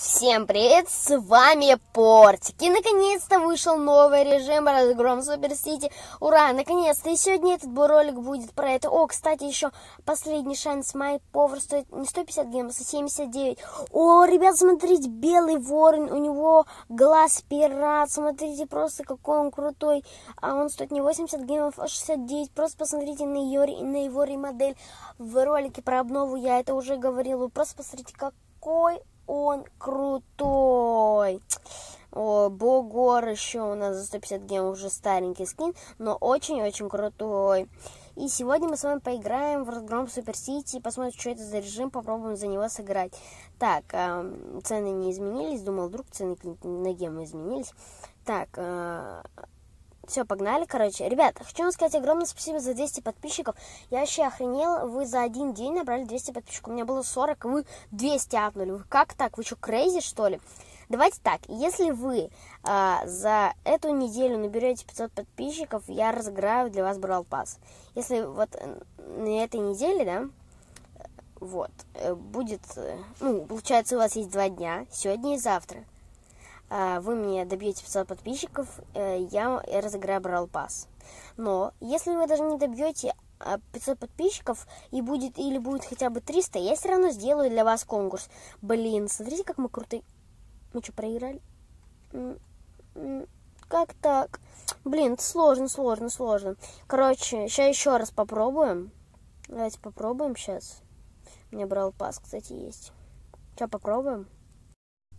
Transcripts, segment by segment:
всем привет, с вами Портик. И наконец-то вышел новый режим разгром Супер Сити. Ура, наконец-то. И сегодня этот ролик будет про это. О, кстати, еще последний шанс. Май повар стоит не 150 гемов, а 79. О, ребят, смотрите, белый ворон, у него глаз пират. Смотрите, просто какой он крутой. А он стоит не 80 гемов, а 69. Просто посмотрите на, ее, на его ремодель. В ролике про обнову я это уже говорила. Вы просто посмотрите, какой он крутой. О, Богор еще у нас за 150 гемов уже старенький скин, но очень-очень крутой. И сегодня мы с вами поиграем в разгром Супер Сити, посмотрим, что это за режим, попробуем за него сыграть. Так, э, цены не изменились, думал, вдруг цены на гемы изменились. Так, э, все, погнали, короче. Ребят, хочу вам сказать огромное спасибо за 200 подписчиков. Я вообще охренел, вы за один день набрали 200 подписчиков. У меня было 40, и вы 200 апнули. Вы как так? Вы что, крейзи, что ли? Давайте так, если вы а, за эту неделю наберете 500 подписчиков, я разыграю для вас Брал Пас. Если вот на этой неделе, да, вот, э, будет, э, ну, получается, у вас есть два дня, сегодня и завтра. А, вы мне добьете 500 подписчиков, э, я разыграю Брал Пас. Но если вы даже не добьете 500 а, подписчиков и будет или будет хотя бы 300, я все равно сделаю для вас конкурс. Блин, смотрите, как мы крутые. Мы что, проиграли? Как так? Блин, это сложно, сложно, сложно. Короче, сейчас еще раз попробуем. Давайте попробуем сейчас. У меня брал пас, кстати, есть. Сейчас попробуем.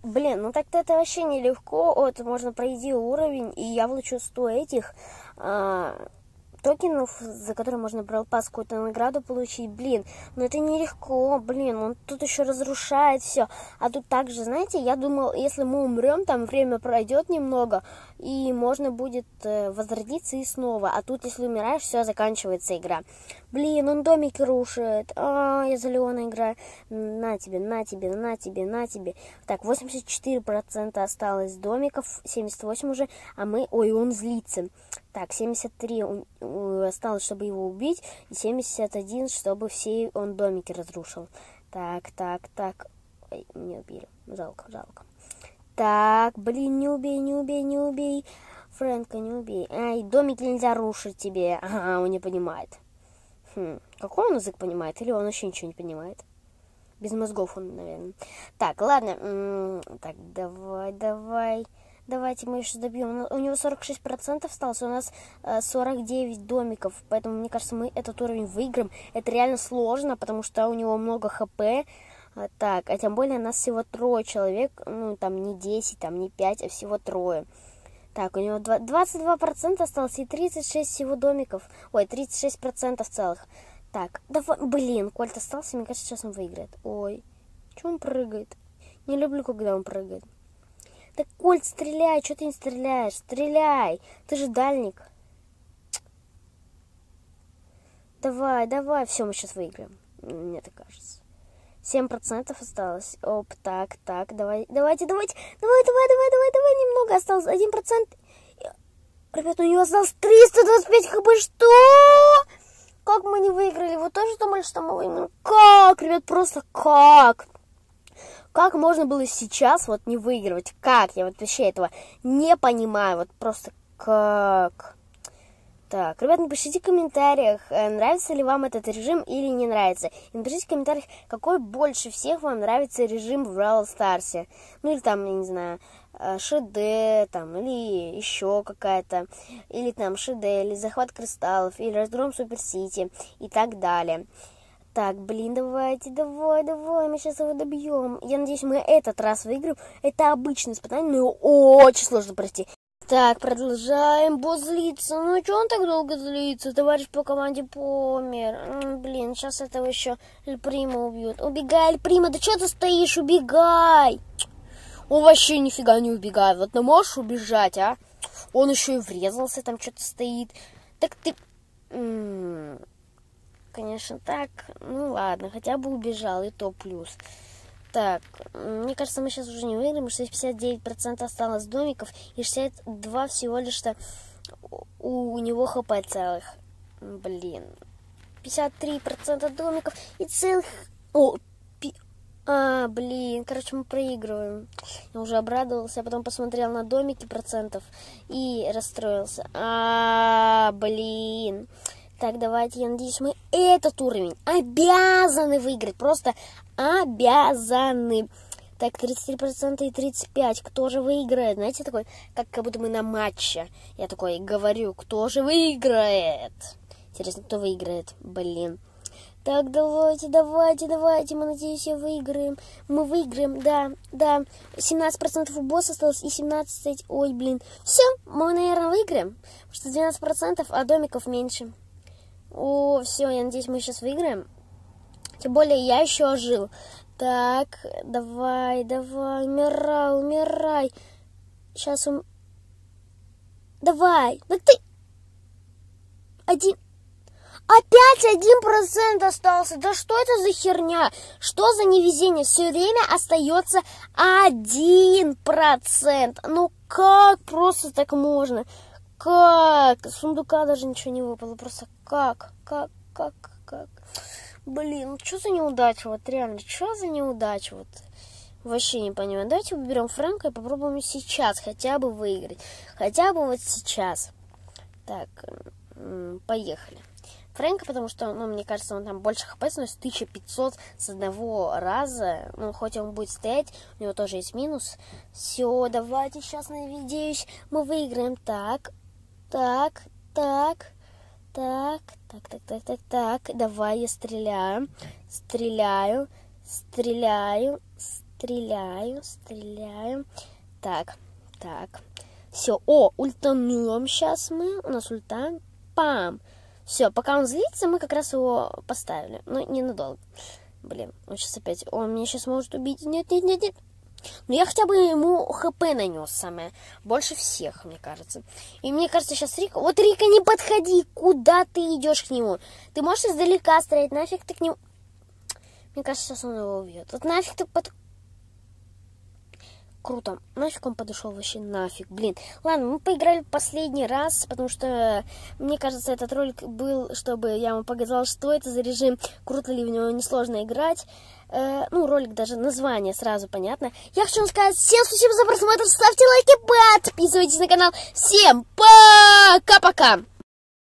Блин, ну так-то это вообще нелегко. Вот, можно пройти уровень, и я получу 100 этих а, токенов, за которые можно брал пас какую-то награду получить. Блин, ну это нелегко, блин, он тут еще разрушает все. А тут также, знаете, я думал, если мы умрем, там время пройдет немного, и можно будет э, возродиться и снова. А тут, если умираешь, все, заканчивается игра. Блин, он домики рушит. А, я зеленая играю. На тебе, на тебе, на тебе, на тебе. Так, 84% осталось домиков, 78 уже, а мы... Ой, он злится. Так, 73 осталось, чтобы его убить, и 71, чтобы все он домики разрушил. Так, так, так. Ой, не убили. Жалко, жалко. Так, блин, не убей, не убей, не убей. Фрэнка, не убей. Ай, домик нельзя рушить тебе. Ага, он не понимает. Хм, какой он язык понимает? Или он вообще ничего не понимает? Без мозгов он, наверное. Так, ладно. М -м так, давай, давай. Давайте мы еще добьем. У него 46% осталось, у нас э, 49 домиков. Поэтому, мне кажется, мы этот уровень выиграем. Это реально сложно, потому что у него много хп. А, так, а тем более нас всего трое человек. Ну, там не 10, там не 5, а всего трое. Так, у него 22% осталось и 36 всего домиков. Ой, 36% целых. Так, давай, блин, Кольт остался, мне кажется, сейчас он выиграет. Ой, что он прыгает? Не люблю, когда он прыгает. Так, Кольт, стреляй, что ты не стреляешь? Стреляй, ты же дальник. Давай, давай, все, мы сейчас выиграем. Мне так кажется. 7% осталось. Оп, так, так, давай, давайте, давайте, давай, давай, давай, давай, давай, немного осталось, 1%. Ребята, у него осталось 325 хп, что? Как мы не выиграли? Вы тоже думали, что мы выиграем? Как, ребят, просто как? Как можно было сейчас вот не выигрывать? Как? Я вот вообще этого не понимаю. Вот просто как? Так, ребят, напишите в комментариях, э, нравится ли вам этот режим или не нравится. И напишите в комментариях, какой больше всех вам нравится режим в Brawl Stars. Ну или там, я не знаю, э, ШД, там, или еще какая-то, или там ШД, или захват кристаллов, или разгром Супер Сити и так далее. Так, блин, давайте, давай, давай, мы сейчас его добьем. Я надеюсь, мы этот раз выиграем. Это обычное испытание, но его очень сложно пройти. Так, продолжаем. Босс злится. Ну, что он так долго злится? Товарищ по команде помер. М, блин, сейчас этого еще Эльприма убьют. Убегай, Эльприма, да что ты стоишь? Убегай! Он вообще нифига не убегает. Вот ты можешь убежать, а? Он еще и врезался, там что-то стоит. Так ты... М -м, конечно, так. Ну, ладно, хотя бы убежал, и то плюс. Так, мне кажется, мы сейчас уже не выиграем, что 59% осталось домиков, и 62 всего лишь-то у, у него хп целых. Блин. 53% домиков и целых... О, пи... А, блин, короче, мы проигрываем. Я уже обрадовался, а потом посмотрел на домики процентов и расстроился. А, блин. Так, давайте, я надеюсь, мы этот уровень обязаны выиграть. Просто обязаны. Так, 33% и 35%. Кто же выиграет? Знаете, такой, как, как будто мы на матче. Я такой говорю, кто же выиграет? Интересно, кто выиграет? Блин. Так, давайте, давайте, давайте, мы, надеюсь, я выиграем. Мы выиграем, да, да. 17% у босса осталось и 17... Ой, блин. Все, мы, наверное, выиграем. Потому что 12%, а домиков меньше. О, все, я надеюсь, мы сейчас выиграем. Тем более, я еще ожил. Так, давай, давай, умирай, умирай. Сейчас ум... Давай, ну ты... Один... Опять один процент остался. Да что это за херня? Что за невезение? Все время остается один процент. Ну как просто так можно? Как? С сундука даже ничего не выпало. Просто как? Как? Как? Как? Блин, ну что за неудача? Вот реально, что за неудача? Вот вообще не понимаю. Давайте выберем Фрэнка и попробуем сейчас хотя бы выиграть. Хотя бы вот сейчас. Так, поехали. Фрэнка, потому что, ну, мне кажется, он там больше хп сносит 1500 с одного раза. Ну, хоть он будет стоять, у него тоже есть минус. Все, давайте сейчас надеюсь, мы выиграем. Так, так, так, так, так, так, так, так, так. Давай, я стреляю, стреляю, стреляю, стреляю, стреляю. Так, так. Все, о, ультанем сейчас мы. У нас ульта. Пам. Все, пока он злится, мы как раз его поставили. Ну, ненадолго. Блин, он сейчас опять... Он меня сейчас может убить. Нет, нет, нет, нет. Но я хотя бы ему хп нанес самое. Больше всех, мне кажется. И мне кажется, сейчас Рика... Вот, Рика, не подходи! Куда ты идешь к нему? Ты можешь издалека стрелять, нафиг ты к нему... Мне кажется, сейчас он его убьет. Вот нафиг ты под круто. Нафиг он подошел вообще нафиг, блин. Ладно, мы поиграли последний раз, потому что, мне кажется, этот ролик был, чтобы я вам показал, что это за режим, круто ли в него, несложно играть. Э, ну, ролик даже, название сразу понятно. Я хочу вам сказать всем спасибо за просмотр, ставьте лайки, подписывайтесь на канал. Всем пока-пока!